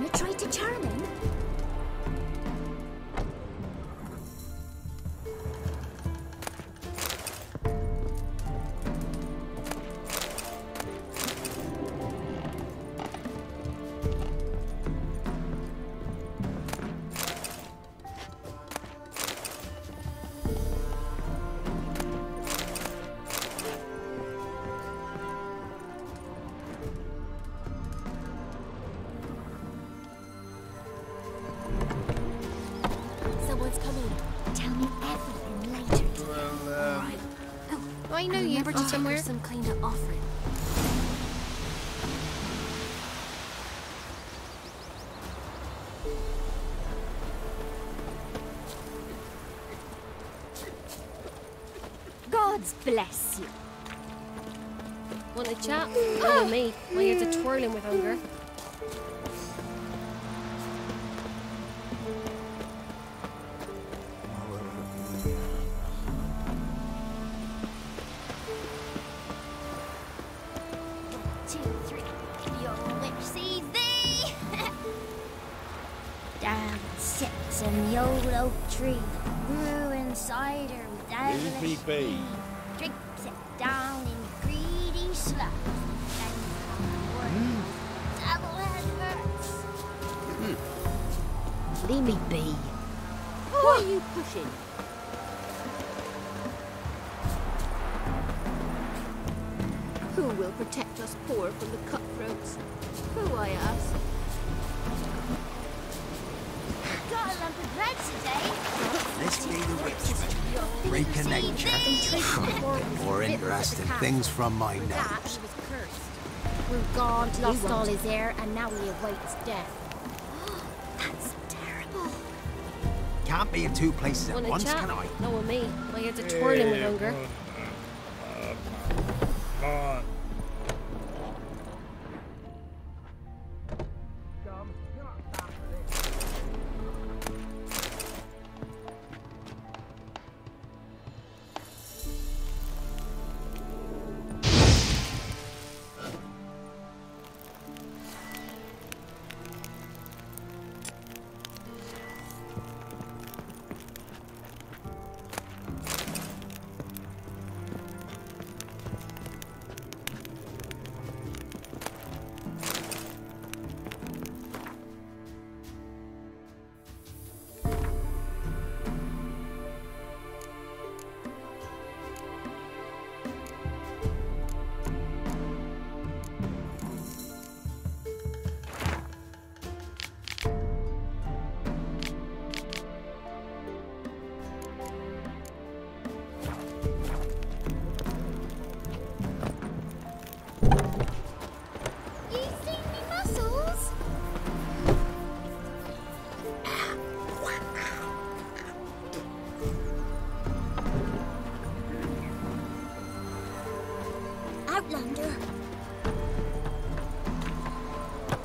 gonna try to charm him? I know you remember to take somewhere. some kind of offering. God's bless you. Want a chat? Oh, me. My head's a twirling with hunger. Sits in the old oak tree. Grew inside her with Leave me devilish be. Drinks it down in greedy sloth. Then double head hurts. Hmm. Leave me be. Who are you pushing? Who will protect us poor from the cutthroats? Who, I ask? Got a lump of bread today. This be the witchman. Freak of nature. More interesting things from my That nose. he was cursed. Grew gaunt, lost all his hair, and now he awaits death. That's terrible. Can't be in two places at once, chat? can I? No, with me. My ears are twirling with hunger.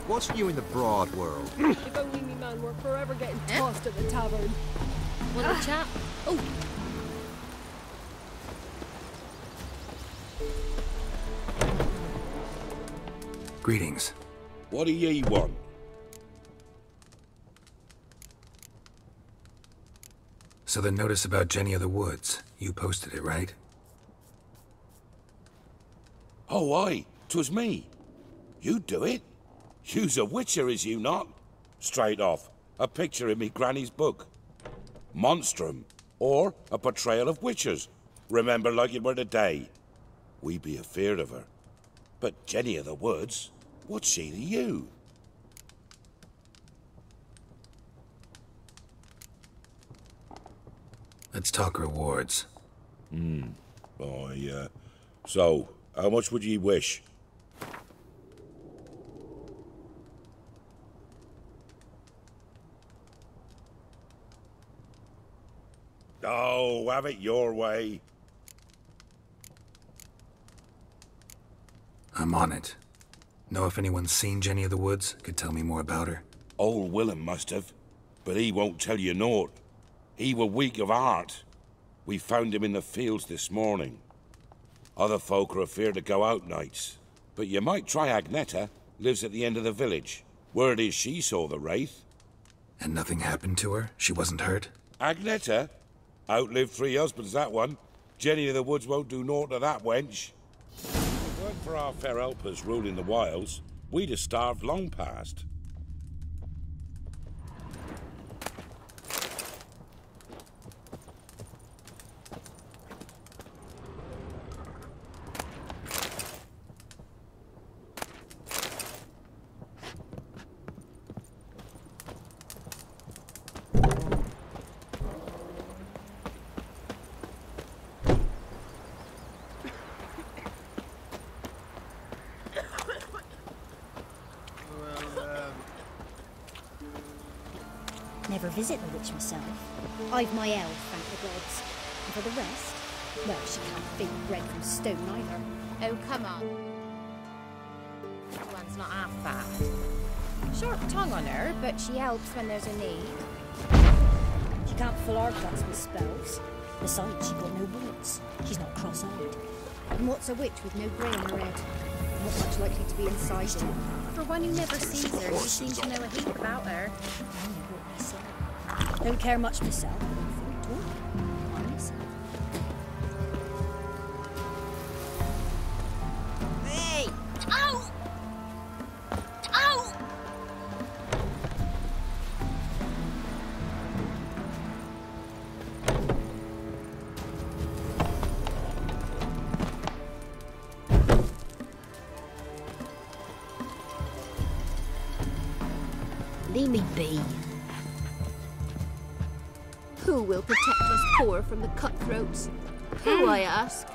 What's new in the broad world? If only me man were forever getting eh? tossed at the tavern. Want a ah. chat? Oh, Greetings. What do ye want? So the notice about Jenny of the Woods, you posted it, right? Oh, aye, 'twas me. You do it? You's a witcher, is you not? Straight off, a picture in me granny's book. Monstrum, or a portrayal of witchers. Remember like it were the day. We be afeard of her. But Jenny of the Woods, what's she to you? Let's talk rewards. Hmm. Oh, yeah. So, how much would ye wish? Oh, have it your way. I'm on it. Know if anyone's seen Jenny of the Woods? Could tell me more about her. Old Willem must have, but he won't tell you naught. He were weak of heart. We found him in the fields this morning. Other folk are afeard to go out nights, but you might try Agneta. Lives at the end of the village. Word is she saw the wraith. And nothing happened to her? She wasn't hurt? Agneta? Outlived three husbands, that one. Jenny of the Woods won't do naught to that wench. If it weren't for our fair helpers ruling the wilds, we'd have starved long past. Never visit the witch myself. I've my elf, thank the gods. And for the rest, well, she can't feed bread from stone either. Oh, come on. One's not half bad. Sharp tongue on her, but she helps when there's a need. She can't fill our guts with spells. Besides, she's got no words. She's not cross-eyed. And what's a witch with no grey in her head? Not much likely to be inside her. For one who never sees her, you seem to know a heap about her. Don't care much myself! Leave me be. Who will protect us poor from the cutthroats? Who, hmm. I ask?